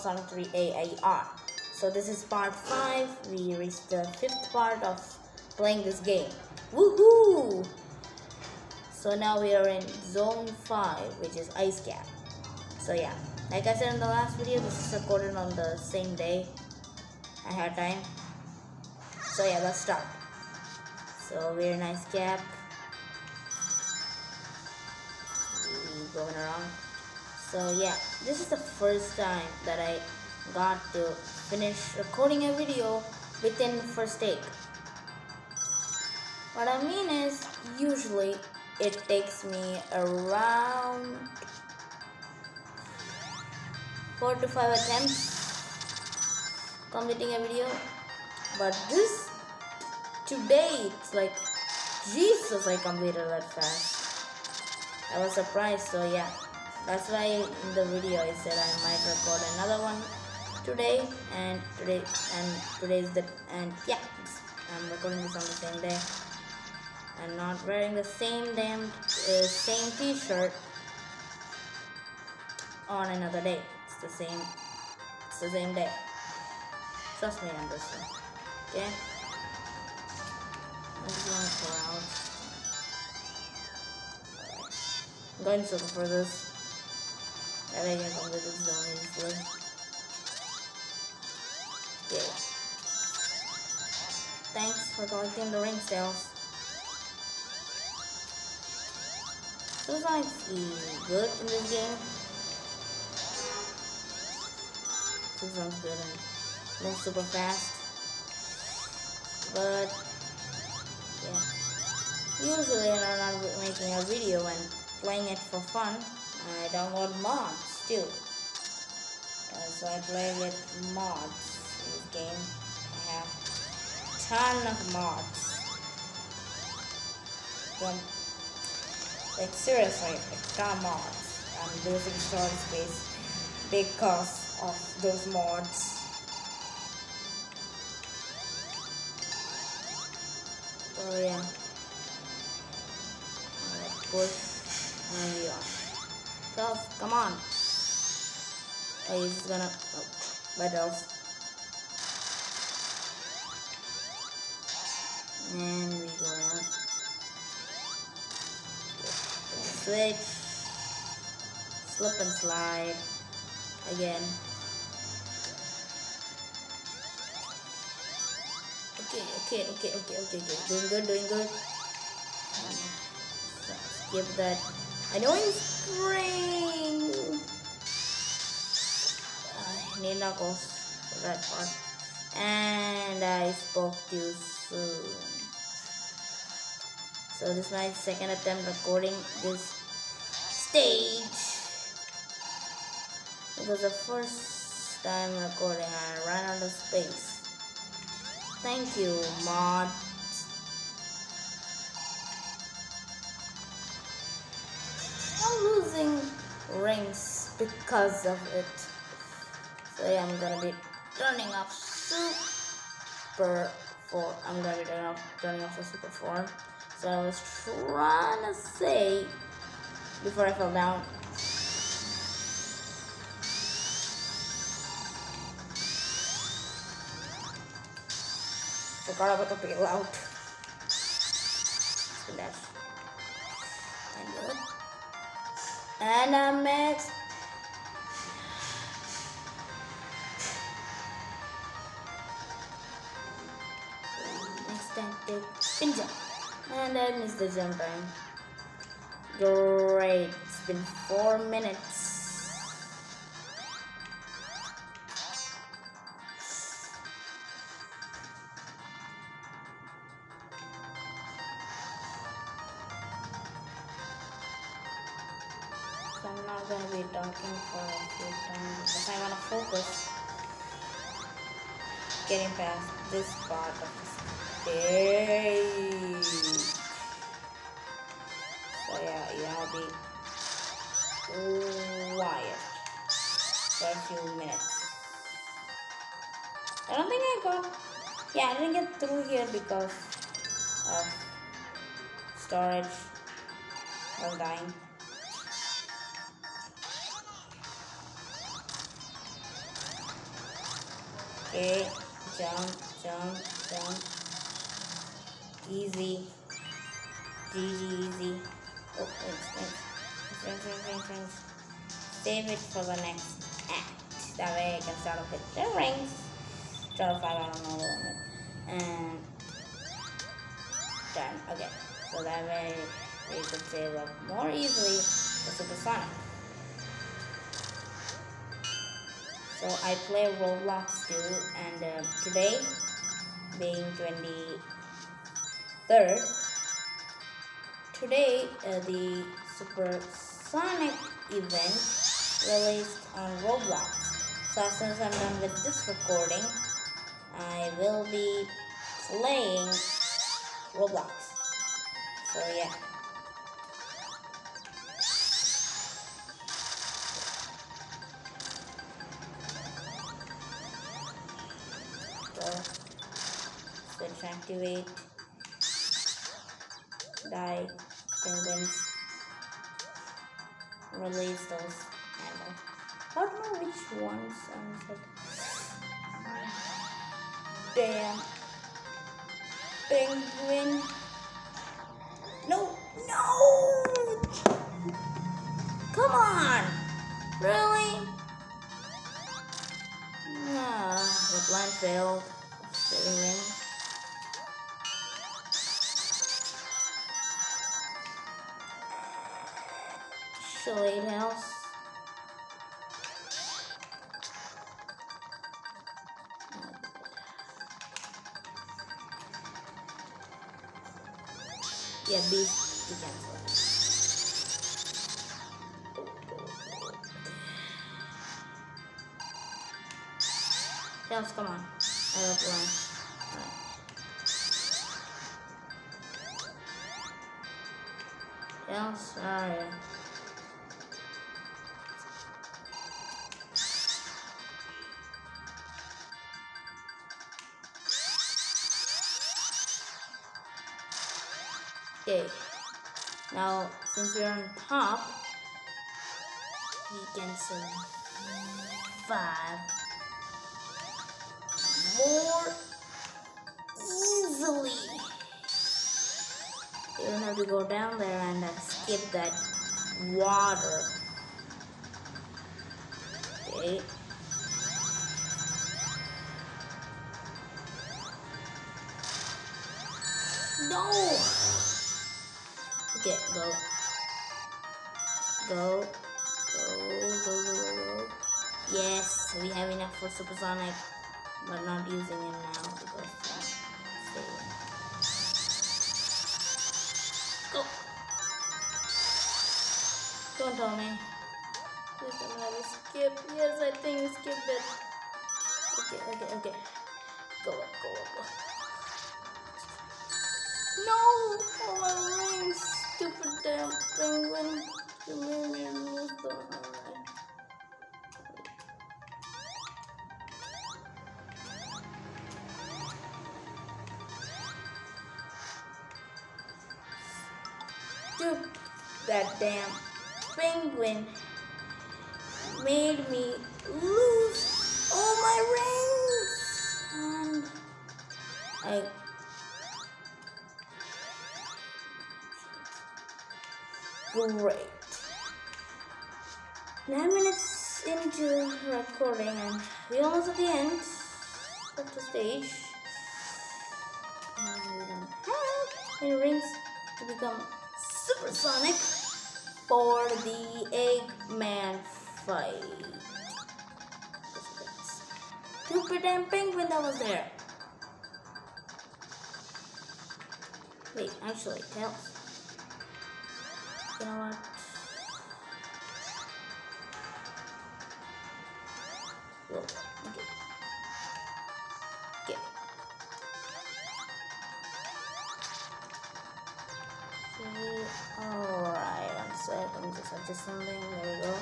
playthrough of Sonic 3 AIR. So this is part 5. We reached the fifth part of playing this game. Woohoo! So now we are in zone 5 which is Ice Cap. So yeah, like I said in the last video, this is recorded on the same day. I had time. So yeah, let's start. So we're in Ice Cap. We going around. So yeah, this is the first time that I got to finish recording a video within first take. What I mean is, usually it takes me around 4 to 5 attempts completing a video. But this, today, it's like, Jesus, I completed that fast. I was surprised, so yeah. That's why in the video I said I might record another one today and today and today is the and yeah I'm recording this on the same day. I'm not wearing the same damn uh, same t-shirt on another day. It's the same it's the same day. Trust me on this one. Okay? I'm just gonna crouch. I'm going super for this. That I can complete this zone easily. Yeah. Thanks for collecting the ring sales. Suicide's good in this game. Suicide's good and moves super fast. But yeah. Usually I'm not making a video and playing it for fun, I download mods too. So I play with mods in this game. I have ton of mods. From like seriously, like ton mods. I'm losing storage space because of those mods. Oh yeah. Alright, push. And we are. Elf, come on. Oh, he's gonna. Oh, bad elf. And we go out. Switch. Slip and slide. Again. Okay, okay, okay, okay, okay, okay. Doing good, doing good. Skip that annoying spring. Knuckles for that part. And I spoke too soon. So this is my second attempt recording this stage. Because the first time recording I ran out of space. Thank you, mod. I'm losing rings because of it. So yeah, I'm gonna be turning off super four. I'm gonna be turning off turning off the super form. So I was trying to say before I fell down. Forgot about the bailout. Splash. And I'm next. Next spin jump. And I missed the jump time. Great. It's been four minutes. So I'm not gonna be talking for a few times because I wanna focus getting past this part of the Yay! So yeah, I'll be quiet for a few minutes. I don't think I got... Yeah, I didn't get through here because of storage was dying. Okay, jump, jump, jump. Easy. GG, easy. Oh, thanks, thanks. Thanks, thanks, thanks, thanks. Save it for the next act. That way I can start off with the rings. Start off, I don't know. And done. Okay. So that way we can save up more easily the supersonic. So I play Roblox too, and uh, today, being 23rd, today uh, the Supersonic event released on Roblox. So as soon as I'm done with this recording, I will be playing Roblox. So yeah. Activate die penguins release those ammo. I don't know which ones I'm like damn. Penguin. No no! Come on! Really? Nah, the blind failed. Charade House. Yeah, be the come on. I love one. Okay. Now, since we're on top, we can survive more easily. You don't have to go down there and uh, skip that water. Okay. No! Go. Go. Go, go, go, go. Yes, we have enough for supersonic but not using him now because Go. Don't tell me. Please don't let me skip. Yes, I think skipped it. Okay, okay, okay. Go up, go up, go. No! Oh my rings! Stupid damn penguin. You made me lose the alright. Dude, that damn penguin made me lose all my rings. And I great. Nine minutes into recording and we're almost at the end of the stage. And rings to become supersonic for the Eggman fight. Stupid damn penguin that was there. Wait, actually, tails. You? Whoa, okay. Me just adjust something, there we go.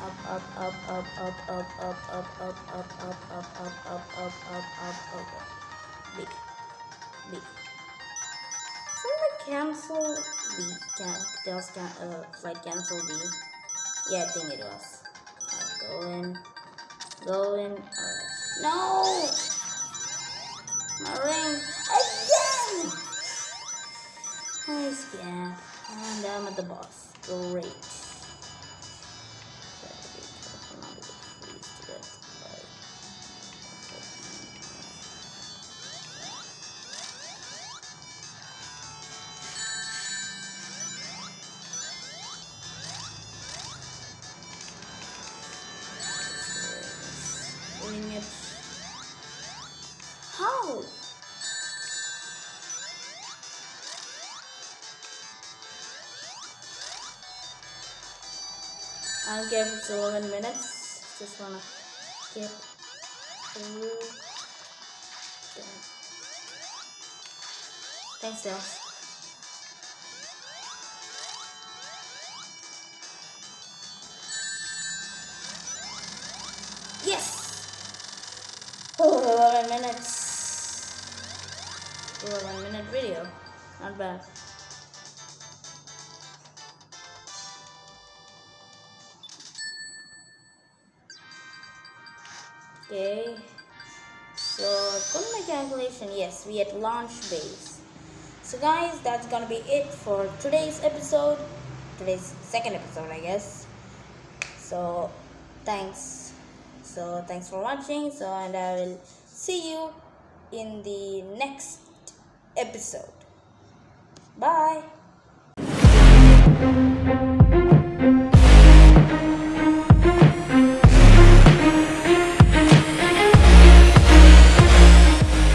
Up, up, up, up, up, up, up, up, up, up, up, up, up, up, up, up, up, okay. Big, big. Something cancel the can, Tails can, uh, flight cancel the Yeah, I think it was. Alright, go in. Go in. Alright. No! My ring. Again! Nice yeah. And I'm at the boss. Great. I'll give it 11 minutes. Just wanna get through. Thanks, Tails. Yes! Oh, 11 minutes. 11 minute video. Not bad. Okay. So, according to my calculation, yes, we at launch base. So, guys, that's gonna be it for today's episode. Today's second episode, I guess. So, thanks. So, thanks for watching. So, and I will see you in the next episode. Bye.